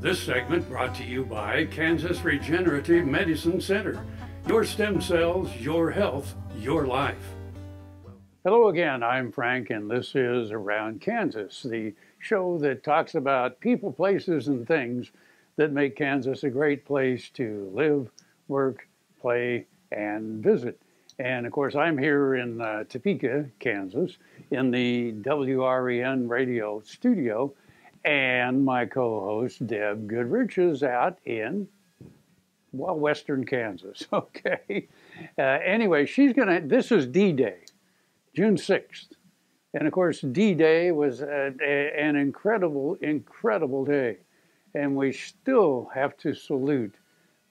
This segment brought to you by Kansas Regenerative Medicine Center. Your stem cells, your health, your life. Hello again, I'm Frank, and this is Around Kansas, the show that talks about people, places, and things that make Kansas a great place to live, work, play, and visit. And of course, I'm here in uh, Topeka, Kansas, in the WREN radio studio, and my co host, Deb Goodrich, is out in, well, western Kansas. Okay. Uh, anyway, she's going to, this is D Day, June 6th. And of course, D Day was a, a, an incredible, incredible day. And we still have to salute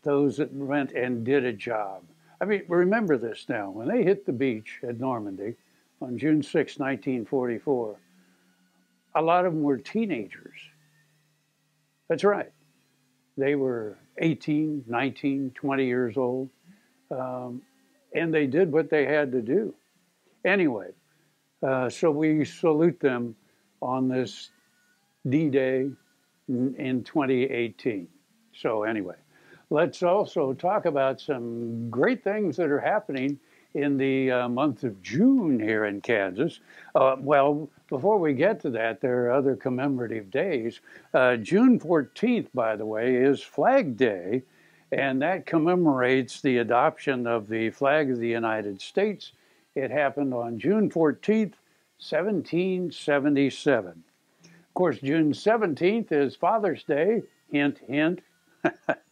those that went and did a job. I mean, remember this now. When they hit the beach at Normandy on June 6, 1944, a lot of them were teenagers. That's right. They were 18, 19, 20 years old, um, and they did what they had to do. Anyway, uh, so we salute them on this D Day in 2018. So, anyway. Let's also talk about some great things that are happening in the uh, month of June here in Kansas. Uh, well, before we get to that, there are other commemorative days. Uh, June 14th, by the way, is Flag Day, and that commemorates the adoption of the flag of the United States. It happened on June 14th, 1777. Of course, June 17th is Father's Day. Hint, hint.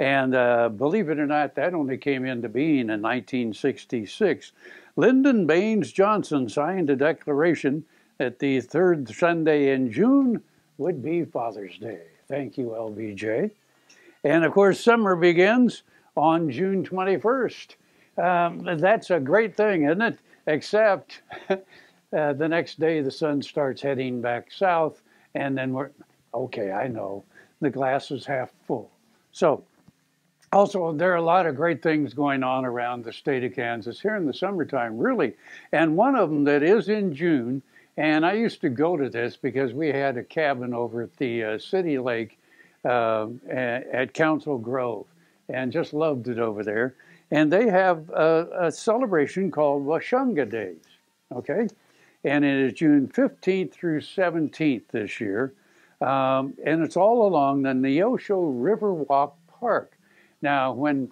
And uh, believe it or not, that only came into being in 1966. Lyndon Baines Johnson signed a declaration that the third Sunday in June would be Father's Day. Thank you, LBJ. And of course, summer begins on June 21st. Um, that's a great thing, isn't it? Except uh, the next day the sun starts heading back south, and then we're okay. I know the glass is half full. So also, there are a lot of great things going on around the state of Kansas here in the summertime, really. And one of them that is in June, and I used to go to this because we had a cabin over at the uh, City Lake uh, at Council Grove and just loved it over there. And they have a, a celebration called Washunga Days, okay? And it is June 15th through 17th this year. Um, and it's all along the Neosho Riverwalk Park. Now, when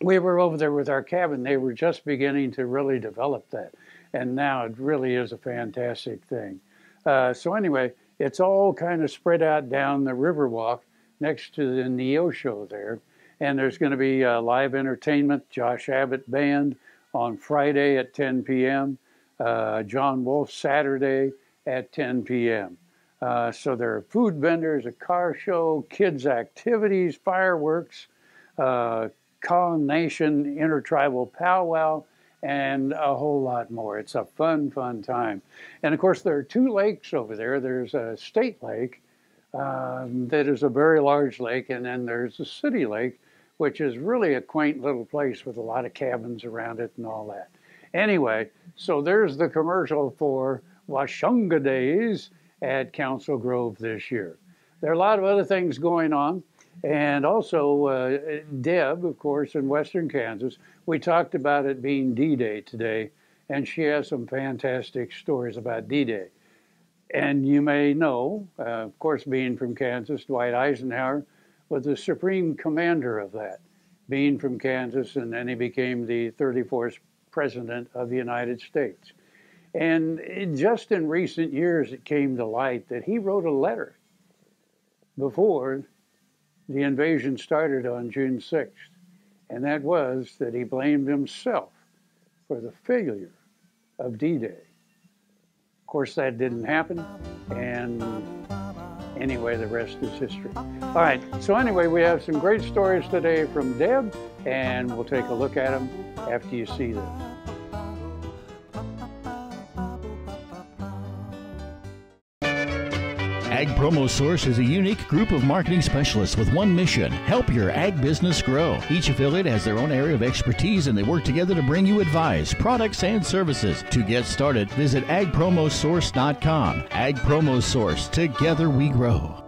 we were over there with our cabin, they were just beginning to really develop that. And now it really is a fantastic thing. Uh, so, anyway, it's all kind of spread out down the Riverwalk next to the Neosho there. And there's going to be uh, live entertainment, Josh Abbott Band on Friday at 10 p.m., uh, John Wolf Saturday at 10 p.m. Uh, so there are food vendors, a car show, kids' activities, fireworks, uh, Nation Intertribal Powwow, and a whole lot more. It's a fun, fun time. And of course, there are two lakes over there. There's a state lake um, that is a very large lake, and then there's a city lake, which is really a quaint little place with a lot of cabins around it and all that. Anyway, so there's the commercial for Washunga Days at Council Grove this year. There are a lot of other things going on. And also, uh, Deb, of course, in Western Kansas, we talked about it being D Day today, and she has some fantastic stories about D Day. And you may know, uh, of course, being from Kansas, Dwight Eisenhower was the supreme commander of that, being from Kansas, and then he became the 34th President of the United States. And just in recent years, it came to light that he wrote a letter before the invasion started on June 6th, and that was that he blamed himself for the failure of D Day. Of course, that didn't happen, and anyway, the rest is history. All right, so anyway, we have some great stories today from Deb, and we'll take a look at them after you see this. Ag Promo Source is a unique group of marketing specialists with one mission help your ag business grow. Each affiliate has their own area of expertise and they work together to bring you advice, products, and services. To get started, visit agpromosource.com. Ag Promo Source, together we grow.